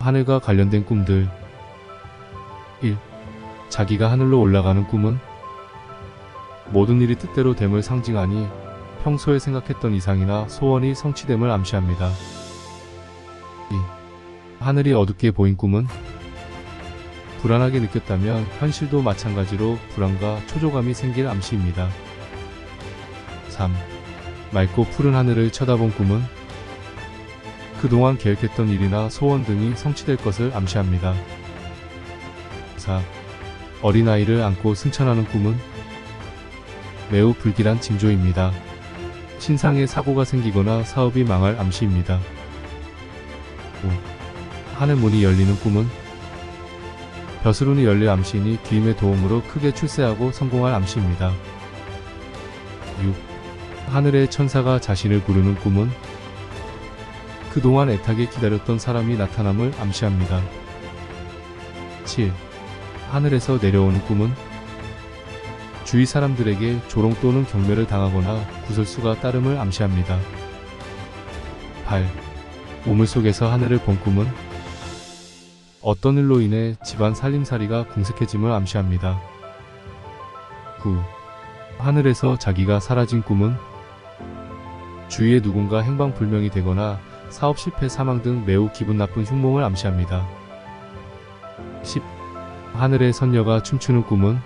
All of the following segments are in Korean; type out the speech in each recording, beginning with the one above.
하늘과 관련된 꿈들 1. 자기가 하늘로 올라가는 꿈은 모든 일이 뜻대로 됨을 상징하니 평소에 생각했던 이상이나 소원이 성취됨을 암시합니다. 2. 하늘이 어둡게 보인 꿈은 불안하게 느꼈다면 현실도 마찬가지로 불안과 초조감이 생길 암시입니다. 3. 맑고 푸른 하늘을 쳐다본 꿈은 그동안 계획했던 일이나 소원 등이 성취될 것을 암시합니다. 4. 어린아이를 안고 승천하는 꿈은 매우 불길한 징조입니다. 신상에 사고가 생기거나 사업이 망할 암시입니다. 5. 하늘 문이 열리는 꿈은 벼슬운이 열릴 암시이니 귀임의 도움으로 크게 출세하고 성공할 암시입니다. 6. 하늘의 천사가 자신을 부르는 꿈은 그동안 애타게 기다렸던 사람이 나타남을 암시합니다. 7. 하늘에서 내려오는 꿈은 주위 사람들에게 조롱 또는 경멸을 당하거나 구설수가 따름을 암시합니다. 8. 우물 속에서 하늘을 본 꿈은 어떤 일로 인해 집안 살림살이가 궁색해짐을 암시합니다. 9. 하늘에서 자기가 사라진 꿈은 주위에 누군가 행방불명이 되거나 사업 실패 사망 등 매우 기분 나쁜 흉몽을 암시합니다. 10. 하늘의 선녀가 춤추는 꿈은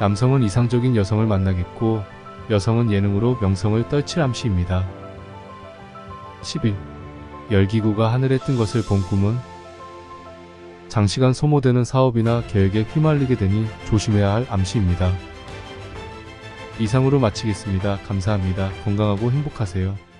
남성은 이상적인 여성을 만나겠고 여성은 예능으로 명성을 떨칠 암시입니다. 11. 열기구가 하늘에 뜬 것을 본 꿈은 장시간 소모되는 사업이나 계획에 휘말리게 되니 조심해야 할 암시입니다. 이상으로 마치겠습니다. 감사합니다. 건강하고 행복하세요.